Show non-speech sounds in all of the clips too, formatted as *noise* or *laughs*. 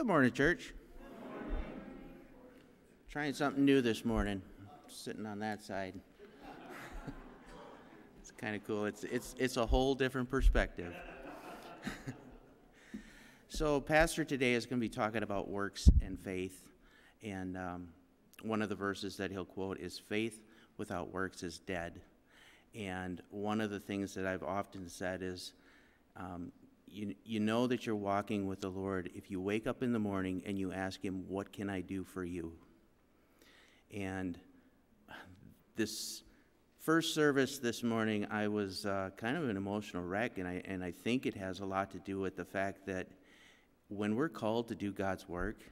Good morning, church. Trying something new this morning. Sitting on that side. *laughs* it's kind of cool. It's it's it's a whole different perspective. *laughs* so, pastor today is going to be talking about works and faith, and um, one of the verses that he'll quote is "Faith without works is dead." And one of the things that I've often said is, um, you, you know that you're walking with the Lord if you wake up in the morning and you ask Him, What can I do for you? And this first service this morning, I was uh, kind of an emotional wreck, and I, and I think it has a lot to do with the fact that when we're called to do God's work,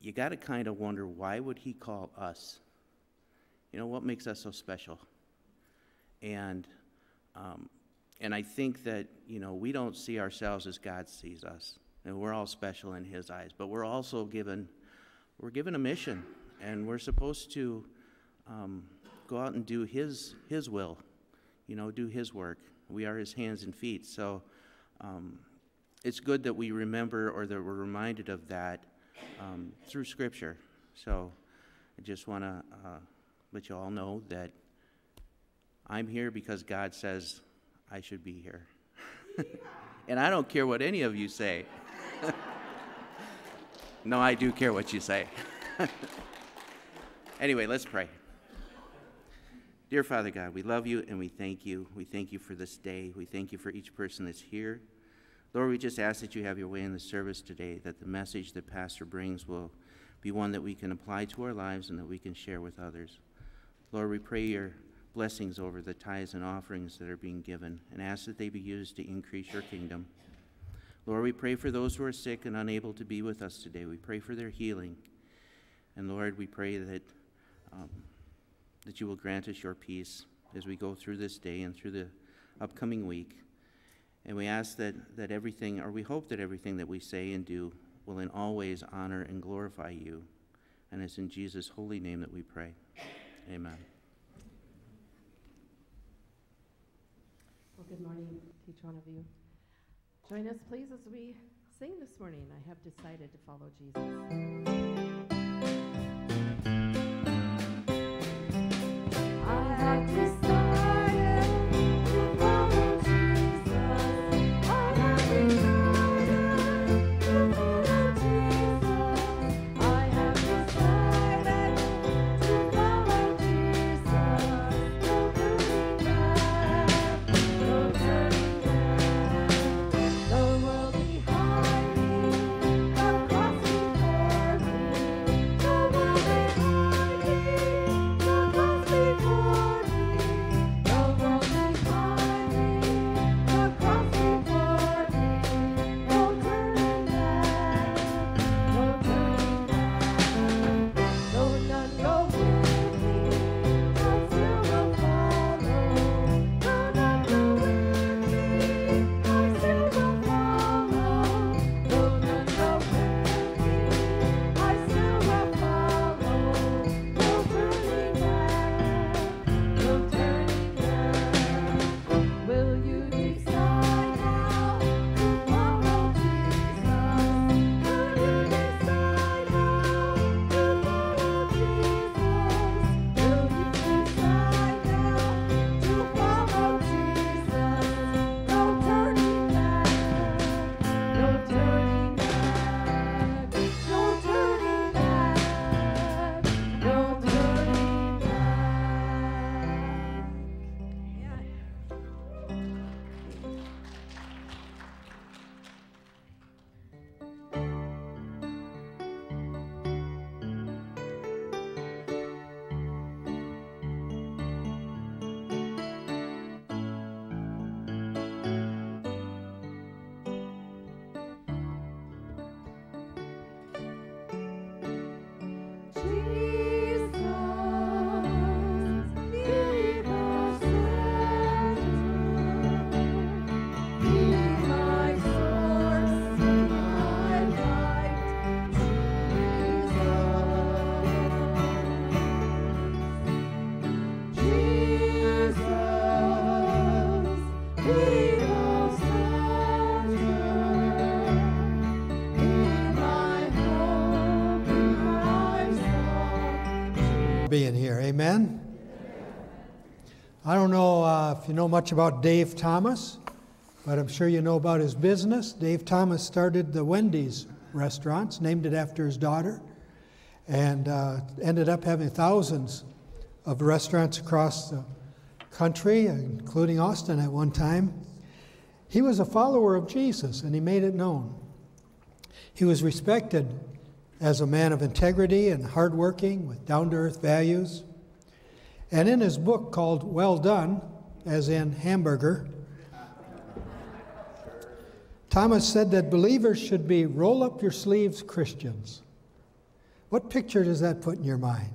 you got to kind of wonder why would He call us? You know, what makes us so special? And um, and I think that you know we don't see ourselves as God sees us, and we're all special in His eyes. But we're also given we're given a mission, and we're supposed to um, go out and do His His will, you know, do His work. We are His hands and feet. So um, it's good that we remember or that we're reminded of that um, through Scripture. So I just want to uh, let you all know that I'm here because God says I should be here. *laughs* and I don't care what any of you say. *laughs* no, I do care what you say. *laughs* anyway, let's pray. Dear Father God, we love you and we thank you. We thank you for this day. We thank you for each person that's here. Lord, we just ask that you have your way in the service today, that the message that Pastor brings will be one that we can apply to our lives and that we can share with others. Lord, we pray your blessings over the tithes and offerings that are being given and ask that they be used to increase your kingdom. Lord, we pray for those who are sick and unable to be with us today. We pray for their healing. And Lord, we pray that, um, that you will grant us your peace as we go through this day and through the upcoming week. And we ask that, that everything, or we hope that everything that we say and do will in all ways honor and glorify you. And it's in Jesus' holy name that we pray. Amen. Well, good morning to each one of you. Join us, please, as we sing this morning. I have decided to follow Jesus. You know much about Dave Thomas, but I'm sure you know about his business. Dave Thomas started the Wendy's restaurants, named it after his daughter, and uh, ended up having thousands of restaurants across the country, including Austin at one time. He was a follower of Jesus, and he made it known. He was respected as a man of integrity and hardworking with down to earth values. And in his book called Well Done, as in hamburger, Thomas said that believers should be roll up your sleeves Christians. What picture does that put in your mind?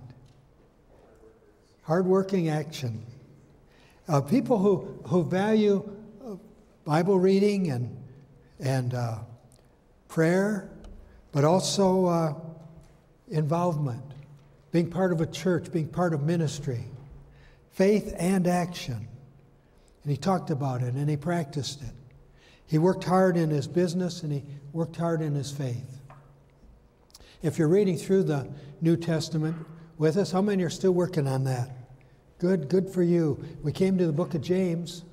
Hardworking action. Uh, people who, who value uh, Bible reading and, and uh, prayer, but also uh, involvement, being part of a church, being part of ministry, faith and action. And he talked about it and he practiced it. He worked hard in his business and he worked hard in his faith. If you're reading through the New Testament with us, how many are still working on that? Good, good for you. We came to the book of James,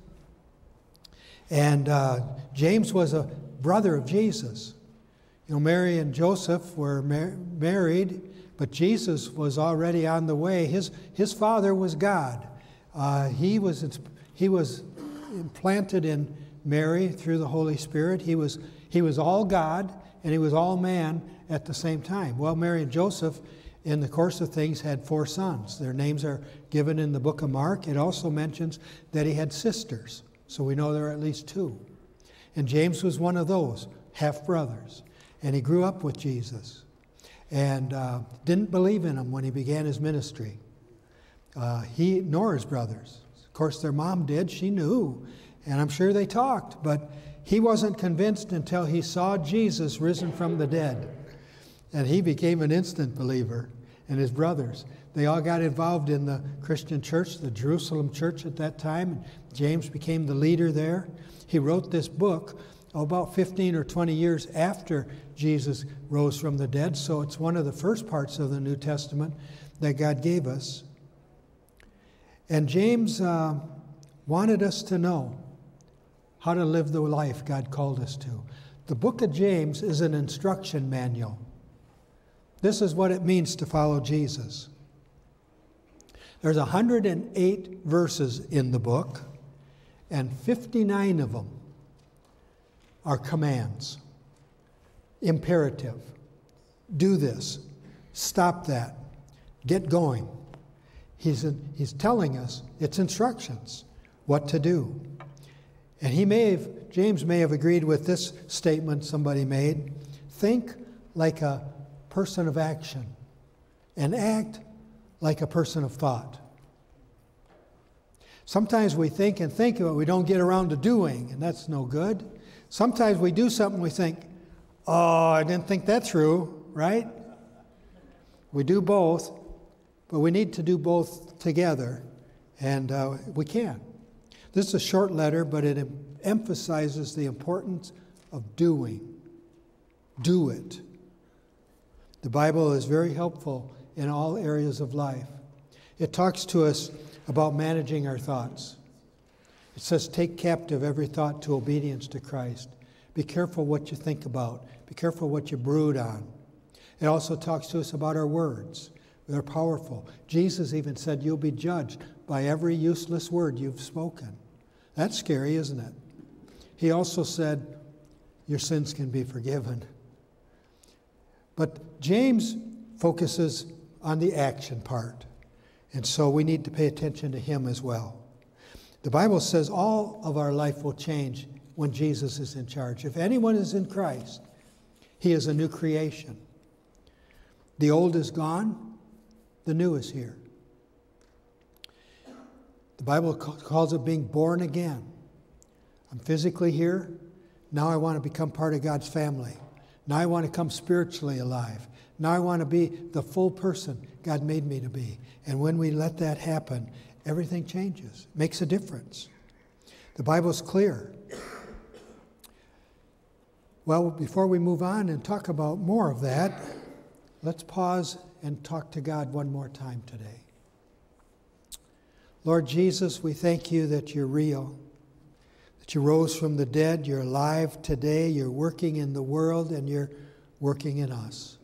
and uh, James was a brother of Jesus. You know, Mary and Joseph were mar- married, but Jesus was already on the way. His, his father was God. Uh, he, was, he was implanted in Mary through the Holy Spirit. He was, he was all God and he was all man at the same time. Well, Mary and Joseph, in the course of things, had four sons. Their names are given in the book of Mark. It also mentions that he had sisters, so we know there are at least two. And James was one of those, half brothers. And he grew up with Jesus and uh, didn't believe in him when he began his ministry. Uh, he nor his brothers. Course, their mom did. She knew and I'm sure they talked, but he wasn't convinced until he saw Jesus risen from the dead. And he became an instant believer, and his brothers. They all got involved in the Christian church, the Jerusalem church at that time. And James became the leader there. He wrote this book oh, about 15 or 20 years after Jesus rose from the dead, so it's one of the first parts of the New Testament that God gave us. And James uh, wanted us to know how to live the life God called us to. The book of James is an instruction manual. This is what it means to follow Jesus. There's 108 verses in the book, and 59 of them are commands, imperative. Do this, stop that, get going. He's, he's telling us it's instructions, what to do. And he may have, James may have agreed with this statement somebody made think like a person of action and act like a person of thought. Sometimes we think and think, but we don't get around to doing, and that's no good. Sometimes we do something, we think, oh, I didn't think that through, right? We do both, but we need to do both together, and uh, we can. This is a short letter, but it emphasizes the importance of doing. Do it. The Bible is very helpful in all areas of life. It talks to us about managing our thoughts. It says, Take captive every thought to obedience to Christ. Be careful what you think about, be careful what you brood on. It also talks to us about our words. They're powerful. Jesus even said, You'll be judged by every useless word you've spoken. That's scary, isn't it? He also said, Your sins can be forgiven. But James focuses on the action part. And so we need to pay attention to him as well. The Bible says all of our life will change when Jesus is in charge. If anyone is in Christ, he is a new creation. The old is gone, the new is here. The Bible calls it being born again. I'm physically here. Now I want to become part of God's family. Now I want to come spiritually alive. Now I want to be the full person God made me to be. And when we let that happen, everything changes, makes a difference. The Bible's clear. Well, before we move on and talk about more of that, let's pause and talk to God one more time today. Lord Jesus, we thank you that you're real, that you rose from the dead, you're alive today, you're working in the world, and you're working in us.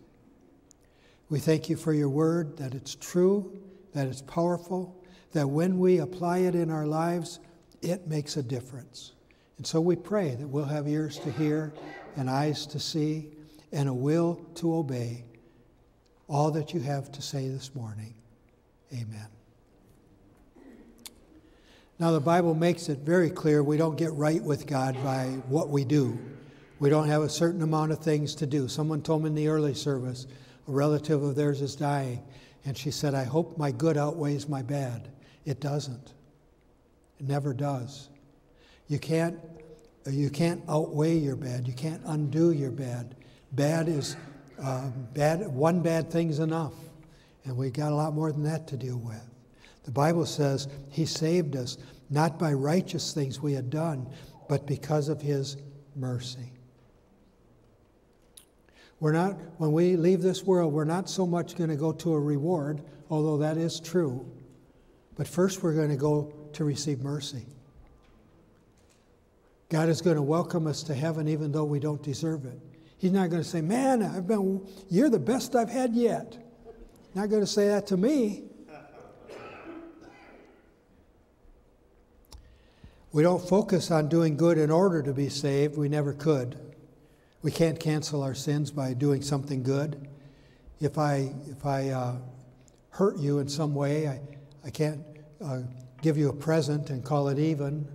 We thank you for your word, that it's true, that it's powerful, that when we apply it in our lives, it makes a difference. And so we pray that we'll have ears to hear and eyes to see and a will to obey all that you have to say this morning. Amen. Now, the Bible makes it very clear we don't get right with God by what we do. We don't have a certain amount of things to do. Someone told me in the early service, a relative of theirs is dying, and she said, I hope my good outweighs my bad. It doesn't. It never does. You can't, you can't outweigh your bad. You can't undo your bad. Bad is um, bad. One bad thing's enough, and we got a lot more than that to deal with. The Bible says He saved us not by righteous things we had done, but because of His mercy. We're not, when we leave this world, we're not so much going to go to a reward, although that is true. But first, we're going to go to receive mercy. God is going to welcome us to heaven even though we don't deserve it. He's not going to say, Man, I've been, you're the best I've had yet. Not going to say that to me. We don't focus on doing good in order to be saved. We never could. We can't cancel our sins by doing something good. If I, if I uh, hurt you in some way, I, I can't uh, give you a present and call it even.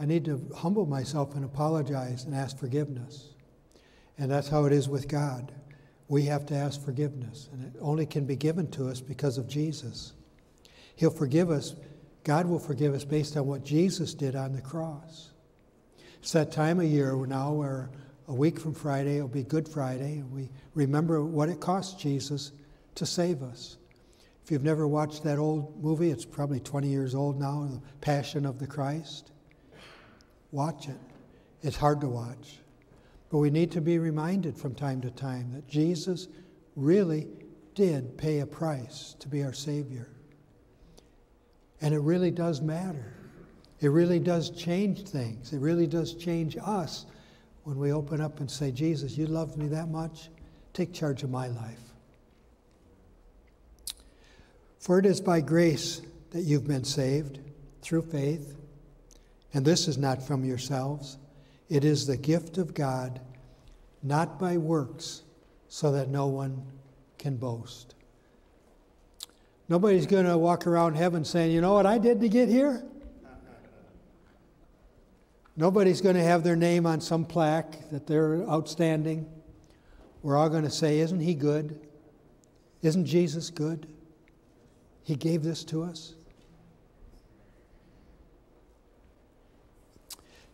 I need to humble myself and apologize and ask forgiveness. And that's how it is with God. We have to ask forgiveness, and it only can be given to us because of Jesus. He'll forgive us, God will forgive us based on what Jesus did on the cross. It's that time of year now where a week from Friday will be Good Friday, and we remember what it cost Jesus to save us. If you've never watched that old movie, it's probably 20 years old now, The Passion of the Christ. Watch it. It's hard to watch. But we need to be reminded from time to time that Jesus really did pay a price to be our Savior. And it really does matter. It really does change things. It really does change us when we open up and say, Jesus, you love me that much? Take charge of my life. For it is by grace that you've been saved through faith, and this is not from yourselves. It is the gift of God, not by works, so that no one can boast. Nobody's going to walk around heaven saying, You know what I did to get here? Nobody's going to have their name on some plaque that they're outstanding. We're all going to say, Isn't he good? Isn't Jesus good? He gave this to us.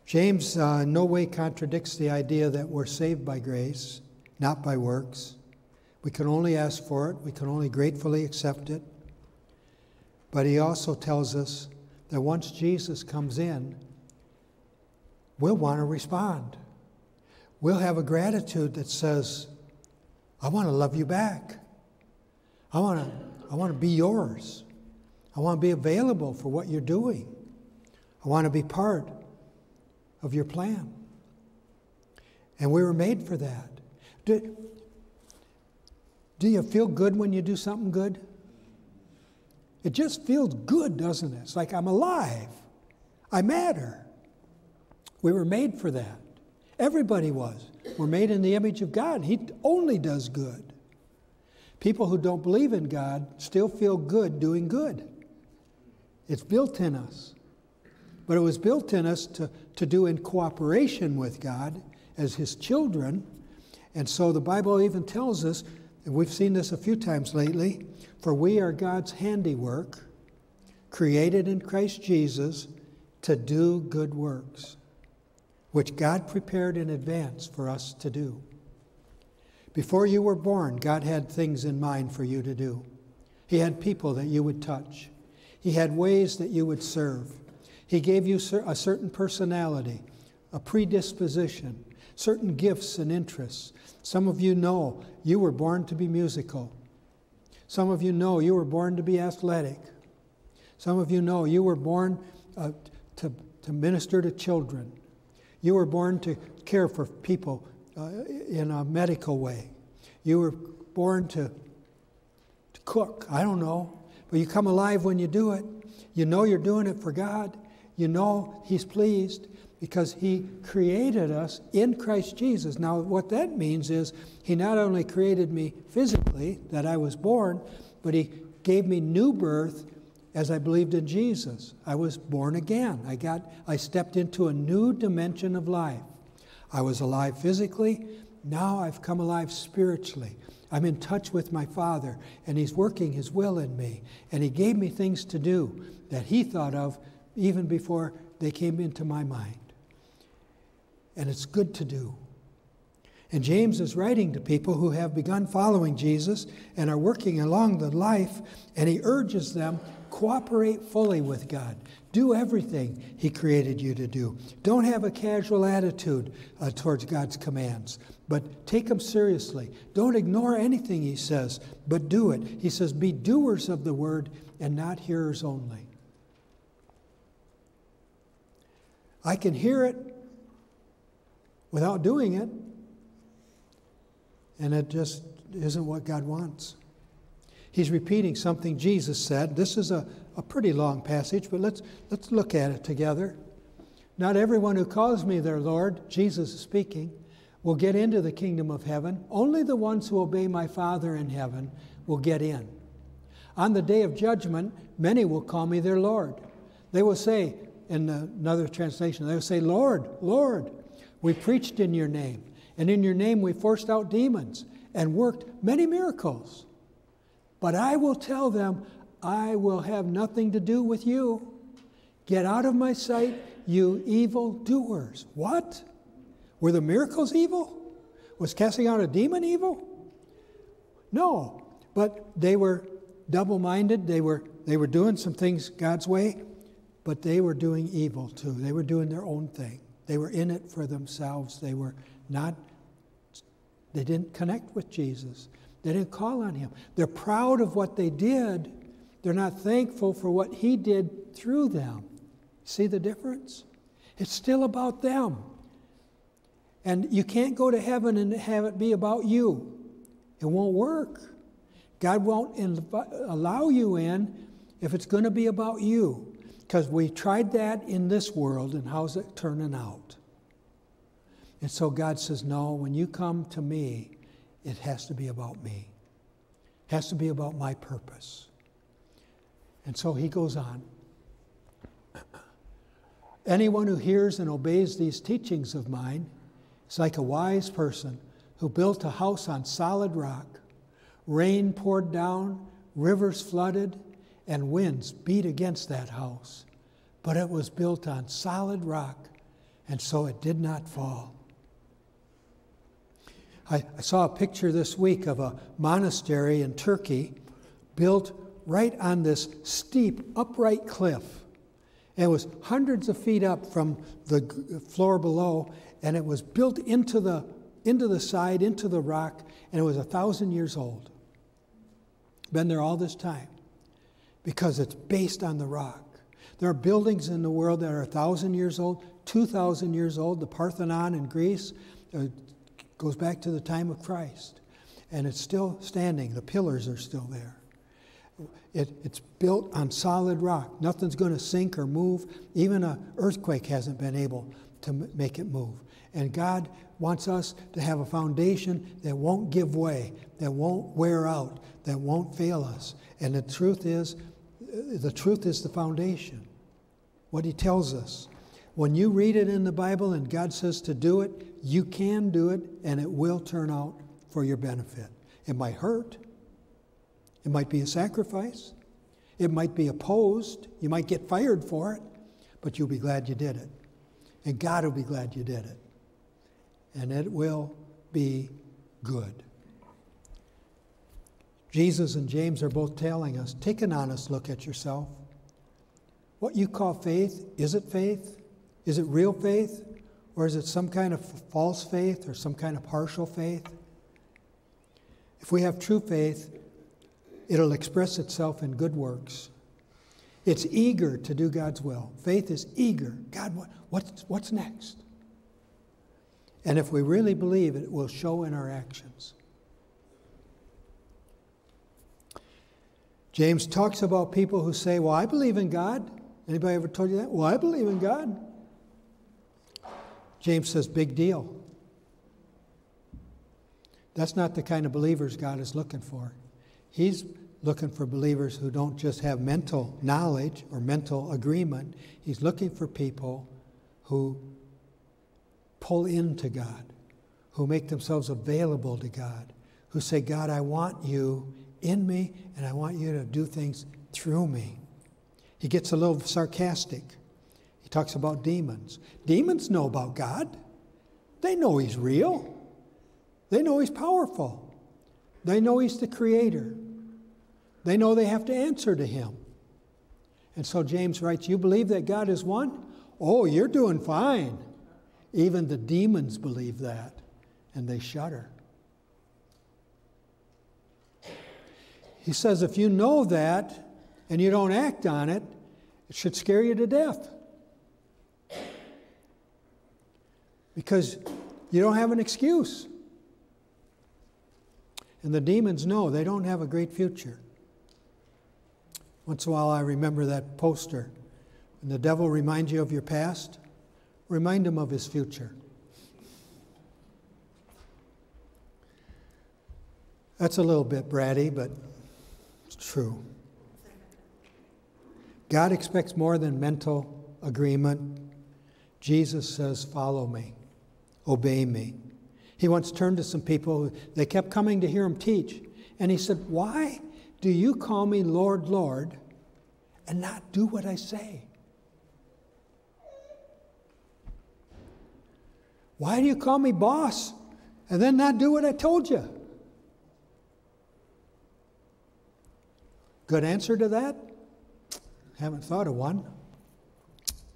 James uh, no way contradicts the idea that we're saved by grace, not by works. We can only ask for it, we can only gratefully accept it. But he also tells us that once Jesus comes in, we'll want to respond. We'll have a gratitude that says, I want to love you back. I want to, I want to be yours. I want to be available for what you're doing. I want to be part of your plan. And we were made for that. Do, do you feel good when you do something good? It just feels good, doesn't it? It's like I'm alive. I matter. We were made for that. Everybody was. We're made in the image of God. He only does good. People who don't believe in God still feel good doing good. It's built in us. But it was built in us to, to do in cooperation with God as His children. And so the Bible even tells us, and we've seen this a few times lately, for we are God's handiwork, created in Christ Jesus to do good works which God prepared in advance for us to do. Before you were born, God had things in mind for you to do. He had people that you would touch, He had ways that you would serve. He gave you a certain personality, a predisposition, certain gifts and interests. Some of you know you were born to be musical. Some of you know you were born to be athletic. Some of you know you were born uh, to, to minister to children. You were born to care for people uh, in a medical way. You were born to, to cook. I don't know. But you come alive when you do it. You know you're doing it for God. You know He's pleased because He created us in Christ Jesus. Now, what that means is He not only created me physically, that I was born, but He gave me new birth as I believed in Jesus. I was born again. I got I stepped into a new dimension of life. I was alive physically, now I've come alive spiritually. I'm in touch with my Father, and He's working His will in me. And He gave me things to do that He thought of even before they came into my mind. And it's good to do. And James is writing to people who have begun following Jesus and are working along the life, and he urges them cooperate fully with God. Do everything He created you to do. Don't have a casual attitude uh, towards God's commands, but take them seriously. Don't ignore anything He says, but do it. He says, Be doers of the word and not hearers only. I can hear it without doing it, and it just isn't what God wants. He's repeating something Jesus said. This is a, a pretty long passage, but let's, let's look at it together. Not everyone who calls me their Lord, Jesus is speaking, will get into the kingdom of heaven. Only the ones who obey my Father in heaven will get in. On the day of judgment, many will call me their Lord. They will say, in another translation, they will say, Lord, Lord, we preached in your name, and in your name we forced out demons and worked many miracles. But I will tell them, I will have nothing to do with you. Get out of my sight, you evil doers. What? Were the miracles evil? Was casting out a demon evil? No, but they were double minded. They were, they were doing some things God's way, but they were doing evil too. They were doing their own thing. They were in it for themselves. They were not, they didn't connect with Jesus. They didn't call on him. They're proud of what they did. They're not thankful for what he did through them. See the difference? It's still about them. And you can't go to heaven and have it be about you. It won't work. God won't allow you in if it's going to be about you. Because we tried that in this world, and how's it turning out? And so God says, No, when you come to me, it has to be about me. It has to be about my purpose. And so he goes on. *clears throat* Anyone who hears and obeys these teachings of mine is like a wise person who built a house on solid rock. Rain poured down, rivers flooded, and winds beat against that house. But it was built on solid rock, and so it did not fall. I, I saw a picture this week of a monastery in Turkey built right on this steep, upright cliff. And it was hundreds of feet up from the floor below, and it was built into the, into the side, into the rock, and it was a thousand years old. Been there all this time because it's based on the rock. There are buildings in the world that are a thousand years old, two thousand years old. The Parthenon in Greece, uh, goes back to the time of Christ. And it's still standing, the pillars are still there. It, it's built on solid rock. Nothing's going to sink or move. Even an earthquake hasn't been able to make it move. And God wants us to have a foundation that won't give way, that won't wear out, that won't fail us. And the truth is, the truth is the foundation. What He tells us. When you read it in the Bible and God says to do it, you can do it and it will turn out for your benefit. It might hurt, it might be a sacrifice, it might be opposed, you might get fired for it, but you'll be glad you did it. And God will be glad you did it. And it will be good. Jesus and James are both telling us take an honest look at yourself. What you call faith, is it faith? Is it real faith? Or is it some kind of false faith or some kind of partial faith? If we have true faith, it'll express itself in good works. It's eager to do God's will. Faith is eager. God, what, what's, what's next? And if we really believe it, it will show in our actions. James talks about people who say, Well, I believe in God. Anybody ever told you that? Well, I believe in God. James says, Big deal. That's not the kind of believers God is looking for. He's looking for believers who don't just have mental knowledge or mental agreement. He's looking for people who pull into God, who make themselves available to God, who say, God, I want you in me and I want you to do things through me. He gets a little sarcastic. He talks about demons. Demons know about God, they know He's real. They know He's powerful. They know He's the Creator. They know they have to answer to Him. And so James writes, You believe that God is one? Oh, you're doing fine. Even the demons believe that, and they shudder. He says, If you know that and you don't act on it, it should scare you to death. Because you don't have an excuse. And the demons know they don't have a great future. Once in a while, I remember that poster. When the devil reminds you of your past, remind him of his future. That's a little bit bratty, but true. God expects more than mental agreement. Jesus says, Follow me, obey me. He once turned to some people, they kept coming to hear him teach. And he said, Why do you call me Lord, Lord, and not do what I say? Why do you call me boss and then not do what I told you? Good answer to that? Haven't thought of one.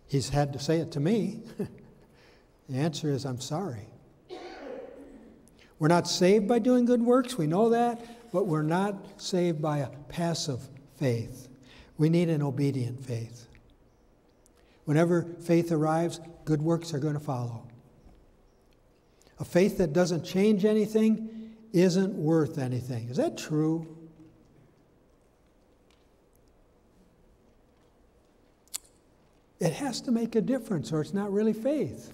He's had to say it to me. *laughs* the answer is I'm sorry. We're not saved by doing good works, we know that, but we're not saved by a passive faith. We need an obedient faith. Whenever faith arrives, good works are going to follow. A faith that doesn't change anything isn't worth anything. Is that true? It has to make a difference, or it's not really faith.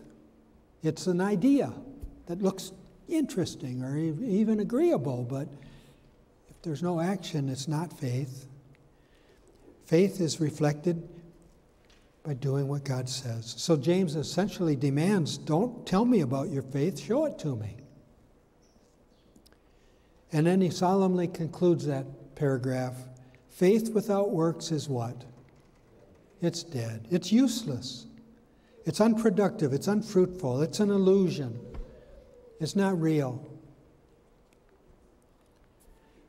It's an idea that looks interesting or even agreeable, but if there's no action, it's not faith. Faith is reflected by doing what God says. So James essentially demands don't tell me about your faith, show it to me. And then he solemnly concludes that paragraph faith without works is what? It's dead, it's useless, it's unproductive, it's unfruitful, it's an illusion. It's not real.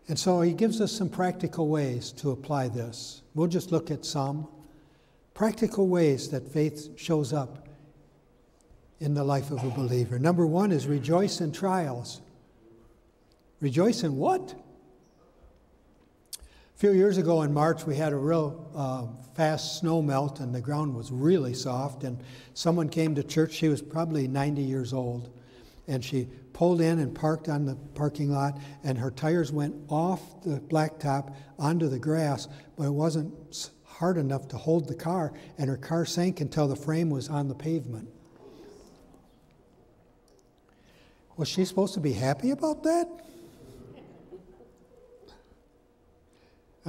And so he gives us some practical ways to apply this. We'll just look at some practical ways that faith shows up in the life of a believer. Number one is rejoice in trials. Rejoice in what? A few years ago in March, we had a real uh, fast snow melt, and the ground was really soft. And someone came to church. She was probably 90 years old and she pulled in and parked on the parking lot, and her tires went off the blacktop onto the grass, but it wasn't hard enough to hold the car, and her car sank until the frame was on the pavement. Was she supposed to be happy about that?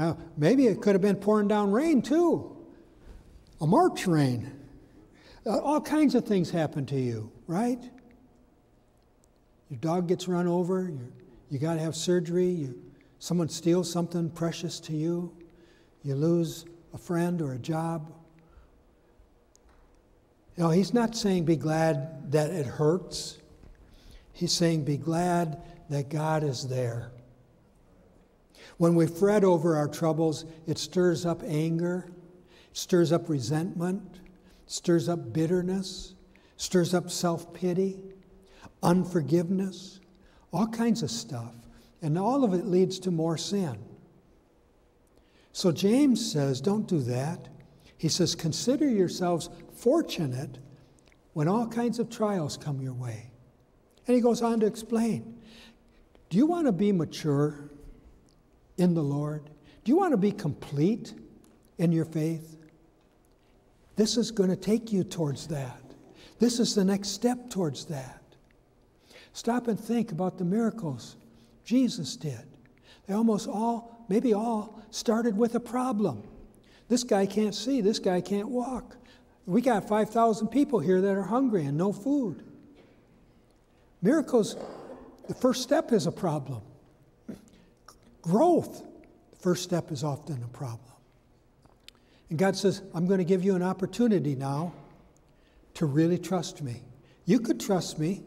Uh, maybe it could have been pouring down rain too, a March rain. Uh, all kinds of things happen to you, right? Your dog gets run over, you got to have surgery, you, someone steals something precious to you, you lose a friend or a job. You know, he's not saying be glad that it hurts. He's saying be glad that God is there. When we fret over our troubles, it stirs up anger, stirs up resentment, stirs up bitterness, stirs up self pity unforgiveness, all kinds of stuff. And all of it leads to more sin. So James says, don't do that. He says, consider yourselves fortunate when all kinds of trials come your way. And he goes on to explain Do you want to be mature in the Lord? Do you want to be complete in your faith? This is going to take you towards that. This is the next step towards that. Stop and think about the miracles Jesus did. They almost all, maybe all, started with a problem. This guy can't see, this guy can't walk. We got 5,000 people here that are hungry and no food. Miracles, the first step is a problem. Growth, the first step is often a problem. And God says, I'm going to give you an opportunity now to really trust me. You could trust me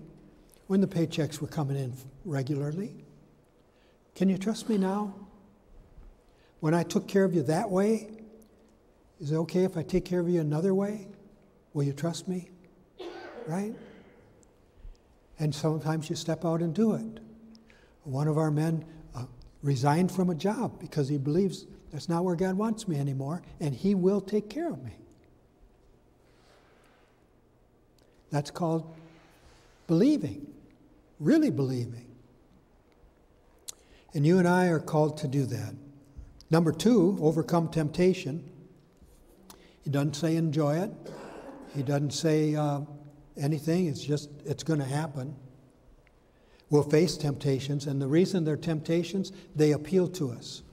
when the paychecks were coming in regularly. Can you trust me now? When I took care of you that way, is it okay if I take care of you another way? Will you trust me? Right? And sometimes you step out and do it. One of our men resigned from a job because he believes that's not where God wants me anymore, and he will take care of me. That's called believing, really believing. And you and I are called to do that. Number two, overcome temptation. He doesn't say enjoy it. He doesn't say uh, anything. It's just, it's going to happen. We'll face temptations, and the reason they're temptations, they appeal to us.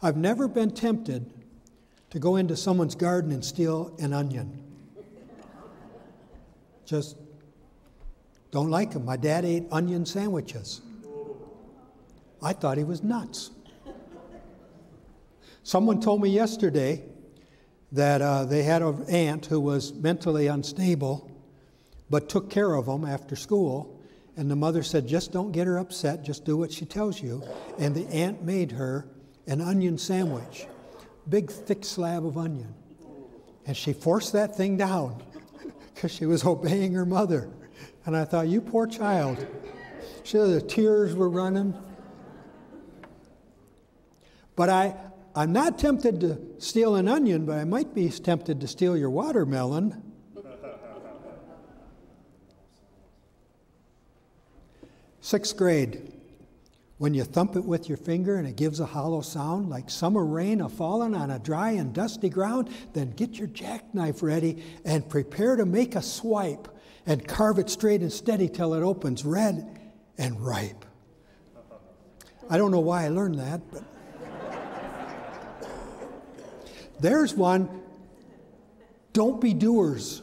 I've never been tempted to go into someone's garden and steal an onion. Just don't like them. My dad ate onion sandwiches. I thought he was nuts. Someone told me yesterday that uh, they had an aunt who was mentally unstable, but took care of them after school. And the mother said, Just don't get her upset, just do what she tells you. And the aunt made her an onion sandwich, big thick slab of onion. And she forced that thing down *laughs* because she was obeying her mother. And I thought, You poor child. She, the tears were running. But I, I'm not tempted to steal an onion, but I might be tempted to steal your watermelon. Sixth grade, when you thump it with your finger and it gives a hollow sound like summer rain a falling on a dry and dusty ground, then get your jackknife ready and prepare to make a swipe and carve it straight and steady till it opens red and ripe. I don't know why I learned that, but. *laughs* There's one. Don't be doers.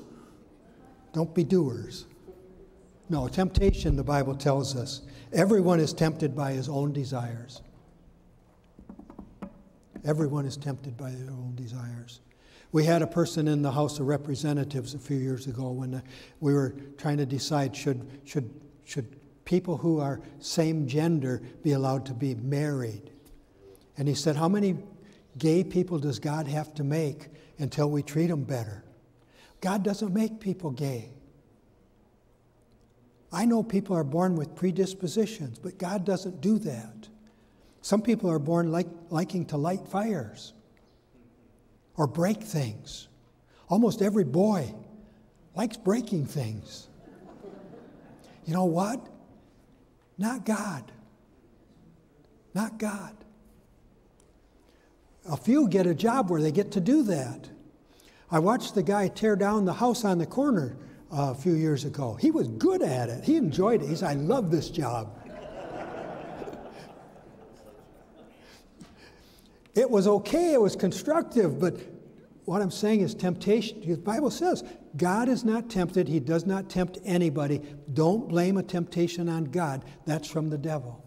Don't be doers. No, temptation, the Bible tells us. Everyone is tempted by his own desires. Everyone is tempted by their own desires. We had a person in the House of Representatives a few years ago when uh, we were trying to decide should, should, should people who are same gender be allowed to be married. And he said, How many gay people does God have to make until we treat them better? God doesn't make people gay. I know people are born with predispositions, but God doesn't do that. Some people are born like, liking to light fires or break things. Almost every boy likes breaking things. You know what? Not God. Not God. A few get a job where they get to do that. I watched the guy tear down the house on the corner a few years ago. He was good at it. He enjoyed it. He said, I love this job. it was okay, it was constructive, but what I'm saying is temptation. The Bible says God is not tempted, He does not tempt anybody. Don't blame a temptation on God. That's from the devil.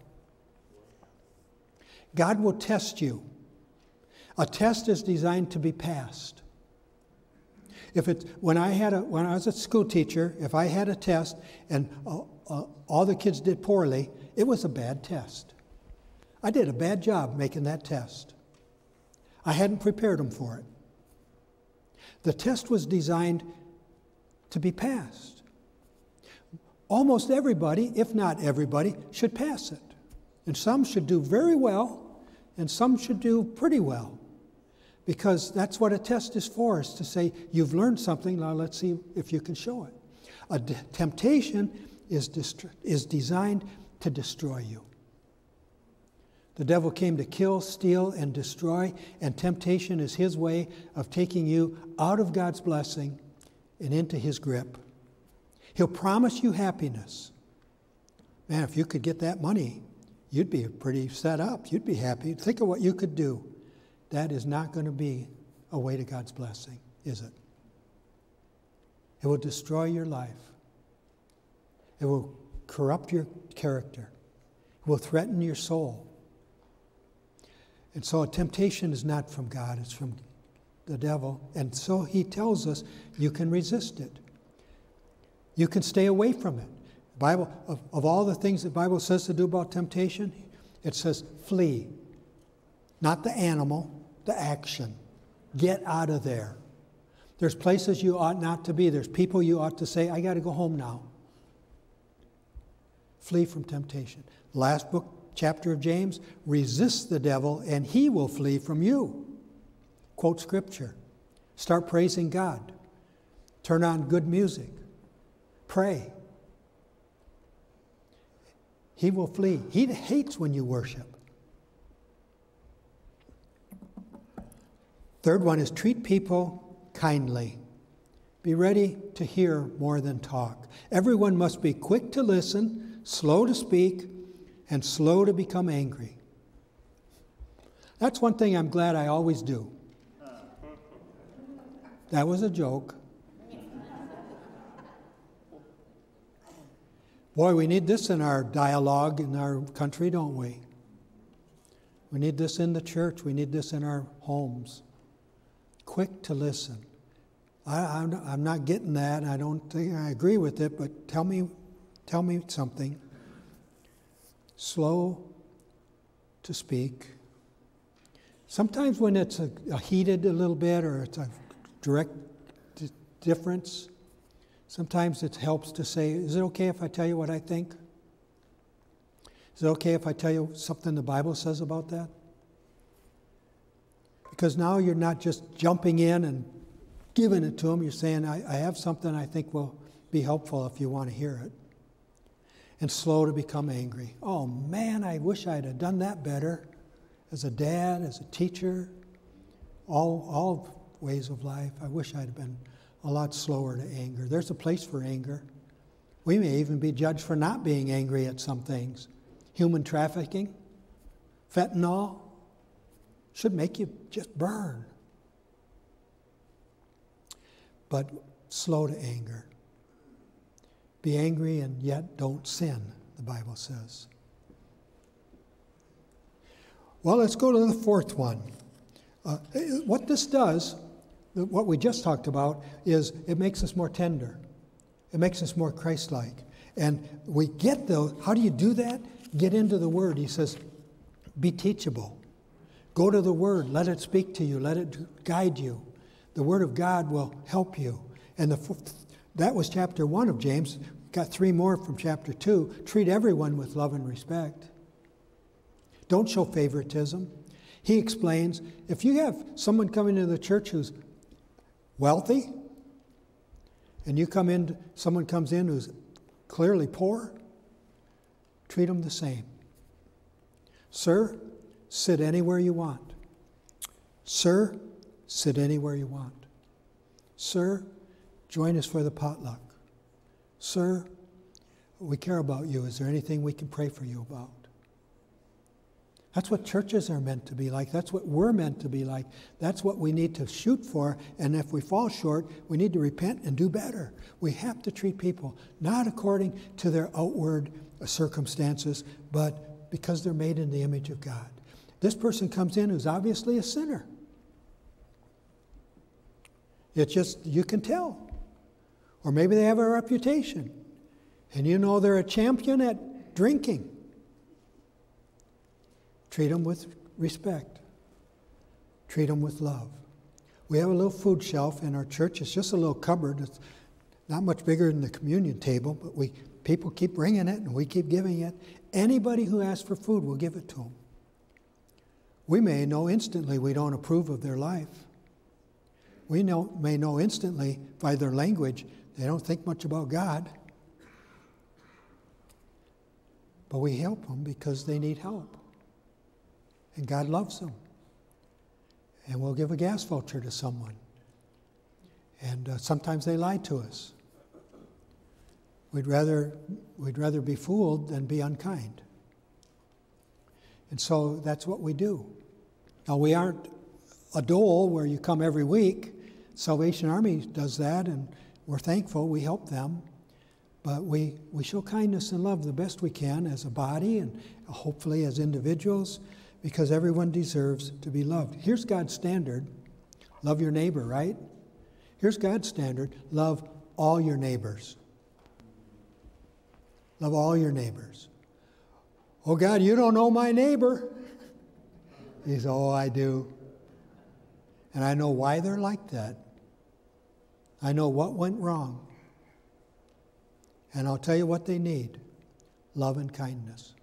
God will test you. A test is designed to be passed. If it, when, I had a, when I was a school teacher, if I had a test and uh, uh, all the kids did poorly, it was a bad test. I did a bad job making that test. I hadn't prepared them for it. The test was designed to be passed. Almost everybody, if not everybody, should pass it. And some should do very well, and some should do pretty well. Because that's what a test is for, is to say, you've learned something, now let's see if you can show it. A temptation is, is designed to destroy you. The devil came to kill, steal, and destroy, and temptation is his way of taking you out of God's blessing and into his grip. He'll promise you happiness. Man, if you could get that money, you'd be pretty set up. You'd be happy. Think of what you could do. That is not going to be a way to God's blessing, is it? It will destroy your life. It will corrupt your character. It will threaten your soul. And so a temptation is not from God, it's from the devil. And so he tells us you can resist it. You can stay away from it. Bible of, of all the things the Bible says to do about temptation, it says flee. Not the animal, the action. Get out of there. There's places you ought not to be. There's people you ought to say, I got to go home now. Flee from temptation. Last book, chapter of James resist the devil and he will flee from you. Quote scripture. Start praising God. Turn on good music. Pray. He will flee. He hates when you worship. Third one is treat people kindly. Be ready to hear more than talk. Everyone must be quick to listen, slow to speak, and slow to become angry. That's one thing I'm glad I always do. That was a joke. Boy, we need this in our dialogue in our country, don't we? We need this in the church. We need this in our homes. Quick to listen. I, am not getting that. I don't think I agree with it, but tell me, tell me something. Slow to speak. Sometimes when it's a, a heated a little bit or it's a direct d- difference, sometimes it helps to say, Is it okay if I tell you what I think? Is it okay if I tell you something the Bible says about that? Because now you're not just jumping in and giving it to them, you're saying, I, I have something I think will be helpful if you want to hear it. And slow to become angry. Oh man, I wish I'd have done that better as a dad, as a teacher, all, all ways of life. I wish I'd have been a lot slower to anger. There's a place for anger. We may even be judged for not being angry at some things. Human trafficking, fentanyl, should make you just burn. But slow to anger. Be angry and yet don't sin, the Bible says. Well, let's go to the fourth one. Uh, what this does, what we just talked about, is it makes us more tender. It makes us more Christ like. And we get the, how do you do that? Get into the Word. He says, be teachable. Go to the Word. Let it speak to you. Let it guide you. The Word of God will help you. And the, that was chapter one of James. Got three more from chapter two. Treat everyone with love and respect. Don't show favoritism. He explains if you have someone coming into the church who's wealthy, and you come in, someone comes in who's clearly poor, treat them the same. Sir, sit anywhere you want. Sir, sit anywhere you want. Sir, join us for the potluck. Sir, we care about you. Is there anything we can pray for you about? That's what churches are meant to be like. That's what we're meant to be like. That's what we need to shoot for. And if we fall short, we need to repent and do better. We have to treat people not according to their outward circumstances, but because they're made in the image of God. This person comes in who's obviously a sinner. It's just, you can tell. Or maybe they have a reputation, and you know they're a champion at drinking. Treat them with respect, treat them with love. We have a little food shelf in our church. It's just a little cupboard. It's not much bigger than the communion table, but we people keep bringing it and we keep giving it. Anybody who asks for food, we'll give it to them. We may know instantly we don't approve of their life. we know, may know instantly by their language they don't think much about God. But we help them because they need help. And God loves them. And we'll give a gas voucher to someone. And uh, sometimes they lie to us. We'd rather, we'd rather be fooled than be unkind. And so that's what we do. Now, we aren't a dole where you come every week. Salvation Army does that, and we're thankful. We help them. But we, we show kindness and love the best we can as a body and hopefully as individuals because everyone deserves to be loved. Here's God's standard love your neighbor, right? Here's God's standard love all your neighbors. Love all your neighbors. Oh, God, you don't know my neighbor. He says, Oh, I do. And I know why they're like that. I know what went wrong. And I'll tell you what they need love and kindness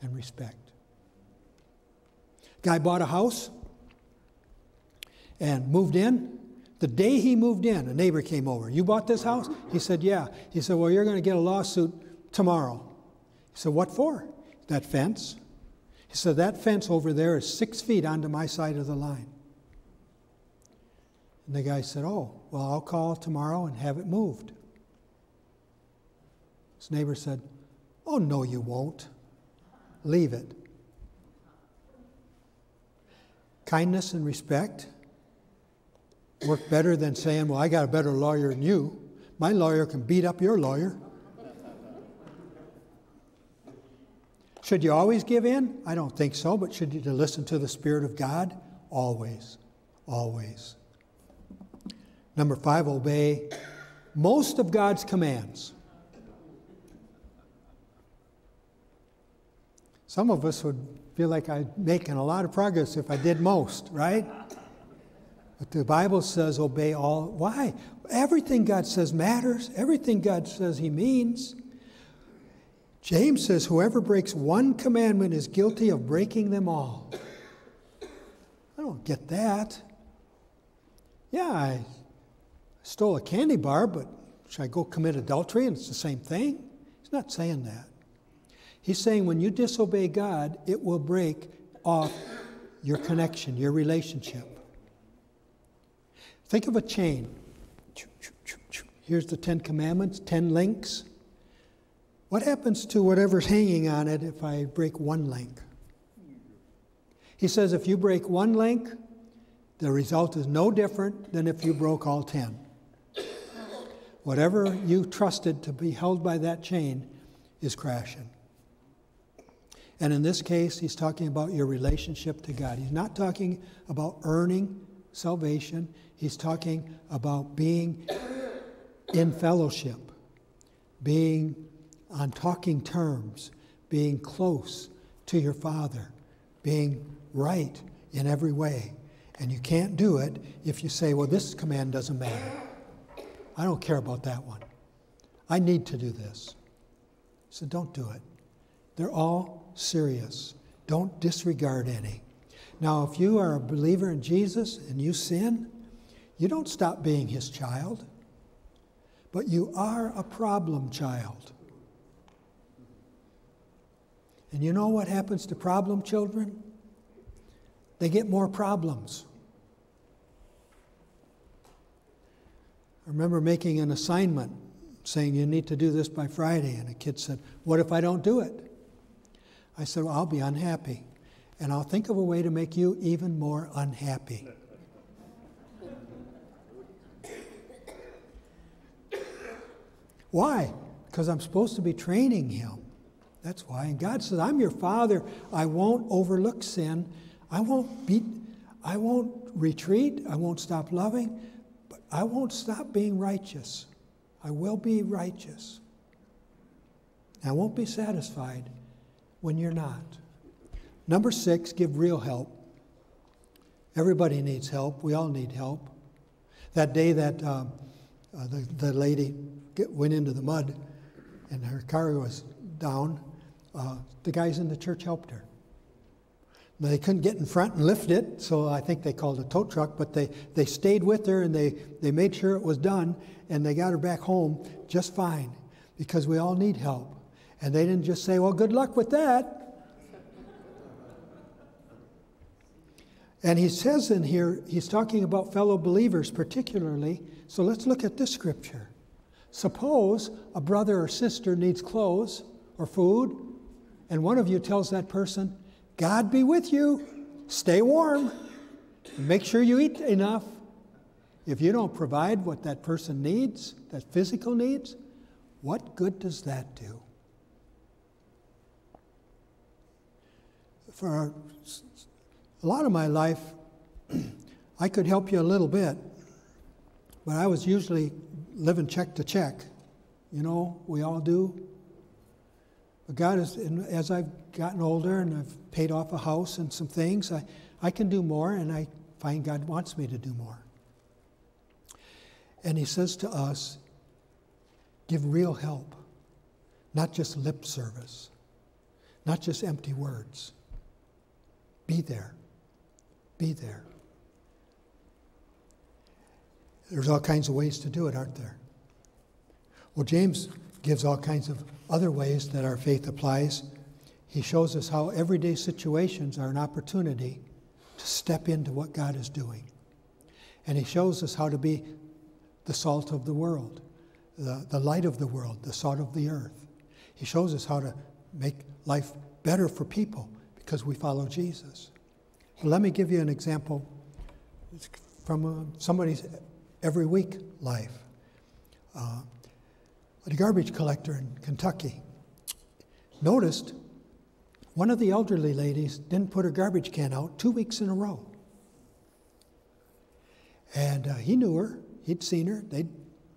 and respect. Guy bought a house and moved in. The day he moved in, a neighbor came over. You bought this house? He said, Yeah. He said, Well, you're going to get a lawsuit tomorrow. He said, What for? That fence. He said, That fence over there is six feet onto my side of the line. And the guy said, Oh, well, I'll call tomorrow and have it moved. His neighbor said, Oh, no, you won't. Leave it. Kindness and respect work better than saying, Well, I got a better lawyer than you. My lawyer can beat up your lawyer. Should you always give in? I don't think so, but should you listen to the Spirit of God? Always. Always. Number five, obey most of God's commands. Some of us would feel like I'm making a lot of progress if I did most, right? But the Bible says obey all. Why? Everything God says matters, everything God says He means. James says, Whoever breaks one commandment is guilty of breaking them all. I don't get that. Yeah, I stole a candy bar, but should I go commit adultery and it's the same thing? He's not saying that. He's saying when you disobey God, it will break off your connection, your relationship. Think of a chain. Here's the Ten Commandments, ten links. What happens to whatever's hanging on it if I break one link? He says if you break one link, the result is no different than if you broke all ten. Whatever you trusted to be held by that chain is crashing. And in this case, he's talking about your relationship to God. He's not talking about earning salvation, he's talking about being in fellowship, being on talking terms, being close to your Father, being right in every way. And you can't do it if you say, well, this command doesn't matter. I don't care about that one. I need to do this. So don't do it. They're all serious. Don't disregard any. Now, if you are a believer in Jesus and you sin, you don't stop being his child, but you are a problem child. And you know what happens to problem children? They get more problems. I remember making an assignment saying you need to do this by Friday, and a kid said, What if I don't do it? I said, well, I'll be unhappy, and I'll think of a way to make you even more unhappy. Why? Because I'm supposed to be training him. That's why. And God says, I'm your father. I won't overlook sin. I won't beat, I won't retreat. I won't stop loving, but I won't stop being righteous. I will be righteous. I won't be satisfied when you're not. Number six, give real help. Everybody needs help. We all need help. That day that uh, uh, the, the lady get, went into the mud and her car was down, uh, the guys in the church helped her. They couldn't get in front and lift it, so I think they called a tow truck, but they, they stayed with her and they, they made sure it was done and they got her back home just fine because we all need help. And they didn't just say, well, good luck with that. And he says in here, he's talking about fellow believers particularly. So let's look at this scripture. Suppose a brother or sister needs clothes or food, and one of you tells that person, God be with you, stay warm, make sure you eat enough. If you don't provide what that person needs, that physical needs, what good does that do? For a lot of my life, *clears throat* I could help you a little bit, but I was usually living check to check. You know, we all do. But God is, as I've gotten older and I've paid off a house and some things, I, I can do more, and I find God wants me to do more. And He says to us, give real help, not just lip service, not just empty words. Be there. Be there. There's all kinds of ways to do it, aren't there? Well, James gives all kinds of other ways that our faith applies. He shows us how everyday situations are an opportunity to step into what God is doing. And he shows us how to be the salt of the world, the, the light of the world, the salt of the earth. He shows us how to make life better for people because we follow Jesus. Well, let me give you an example from uh, somebody's every week life. Uh, a garbage collector in Kentucky noticed one of the elderly ladies didn't put her garbage can out two weeks in a row. And uh, he knew her, he'd seen her. They,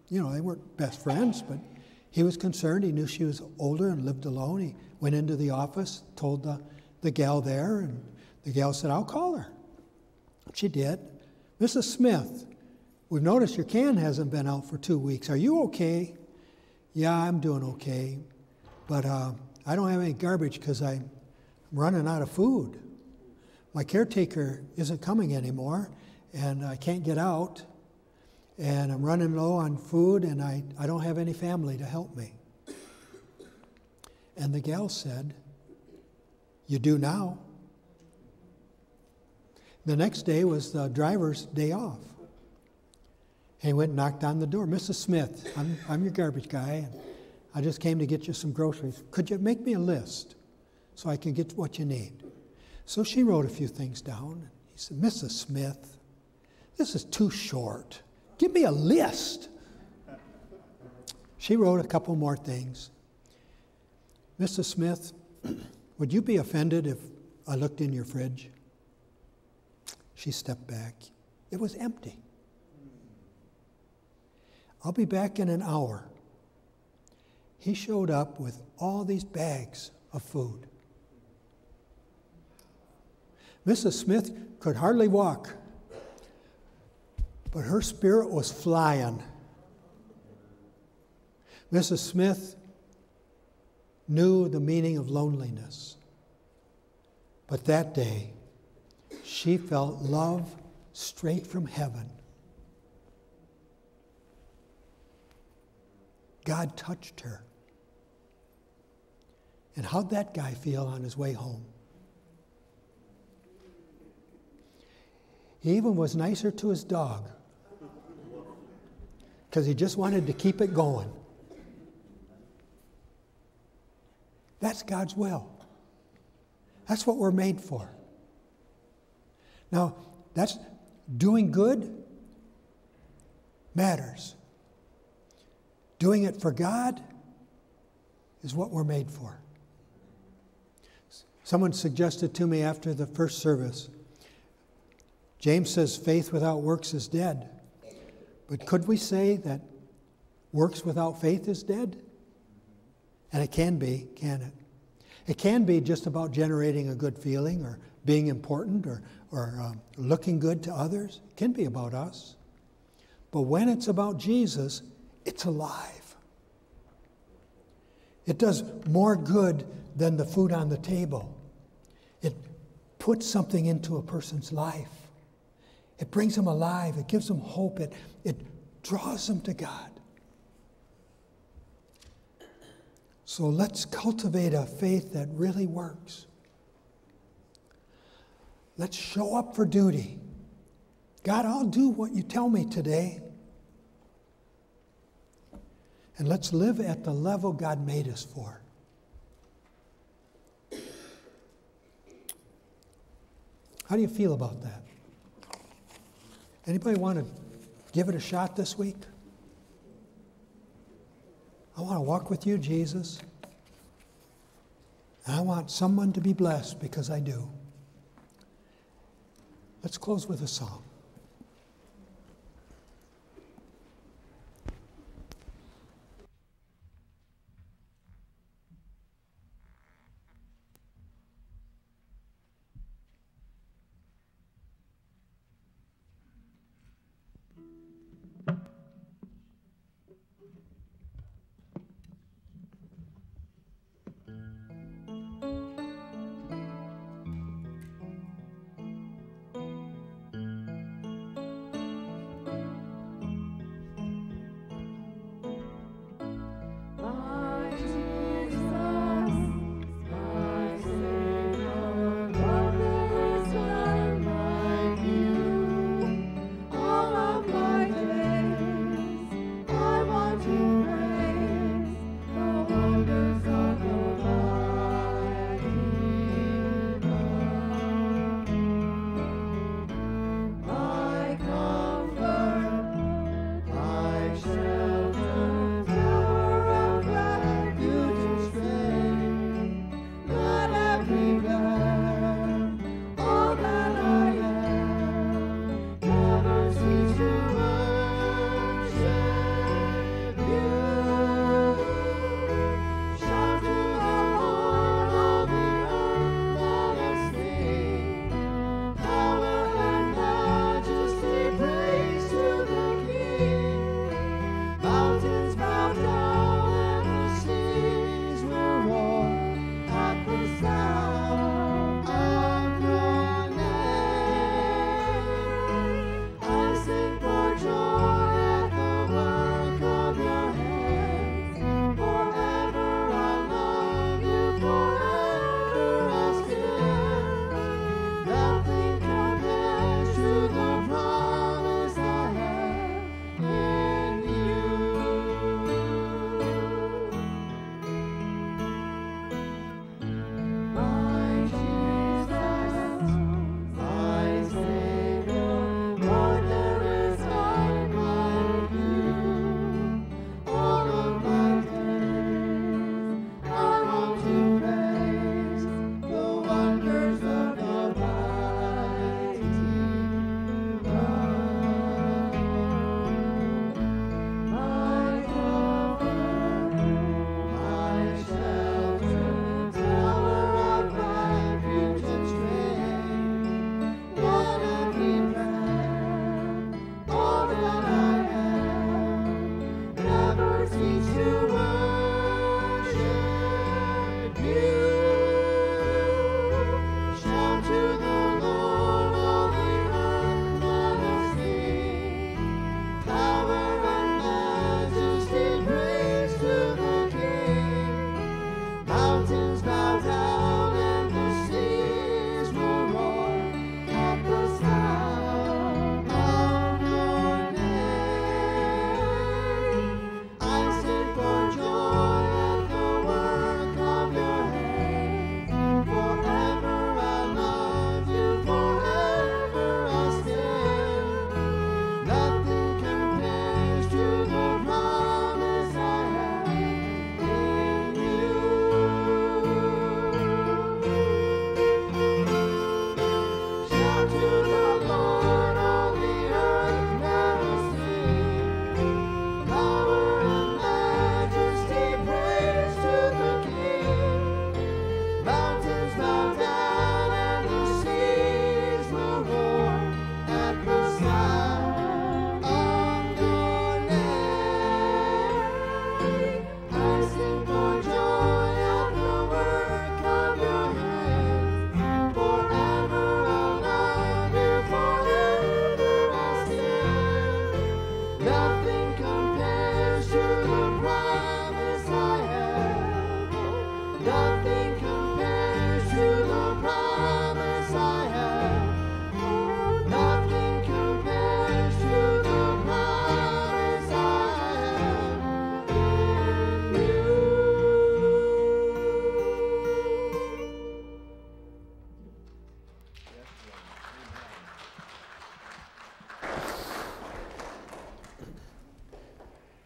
you know, they weren't best friends, but he was concerned. He knew she was older and lived alone. He went into the office, told the, the gal there, and the gal said, I'll call her. She did. Mrs. Smith, we've noticed your can hasn't been out for two weeks. Are you okay? Yeah, I'm doing okay. But uh, I don't have any garbage because I'm running out of food. My caretaker isn't coming anymore, and I can't get out. And I'm running low on food, and I, I don't have any family to help me. And the gal said, You do now. The next day was the driver's day off. And he went and knocked on the door. Mrs. Smith, I'm, I'm your garbage guy. I just came to get you some groceries. Could you make me a list so I can get what you need? So she wrote a few things down. He said, Mrs. Smith, this is too short. Give me a list. She wrote a couple more things. Mrs. Smith, *clears throat* would you be offended if I looked in your fridge? She stepped back. It was empty. I'll be back in an hour. He showed up with all these bags of food. Mrs. Smith could hardly walk, but her spirit was flying. Mrs. Smith knew the meaning of loneliness. But that day, she felt love straight from heaven. God touched her. And how'd that guy feel on his way home? He even was nicer to his dog because he just wanted to keep it going. That's God's will. That's what we're made for. Now, that's doing good matters. Doing it for God is what we're made for. Someone suggested to me after the first service James says faith without works is dead. But could we say that works without faith is dead? And it can be, can it? It can be just about generating a good feeling or being important or, or um, looking good to others. It can be about us. But when it's about Jesus, it's alive. It does more good than the food on the table. It puts something into a person's life. It brings them alive, it gives them hope, it, it draws them to God. So let's cultivate a faith that really works. Let's show up for duty. God, I'll do what you tell me today. And let's live at the level God made us for. How do you feel about that? Anybody want to give it a shot this week? I want to walk with you, Jesus. And I want someone to be blessed because I do. Let's close with a song.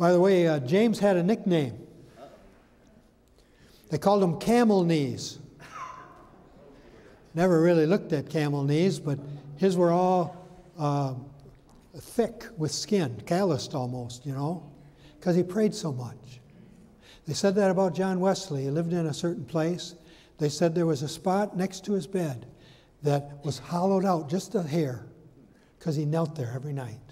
By the way, uh, James had a nickname. They called him Camel Knees. Never really looked at camel knees, but his were all uh, thick with skin, calloused almost, you know, because he prayed so much. They said that about John Wesley. He lived in a certain place. They said there was a spot next to his bed that was hollowed out just a hair because he knelt there every night.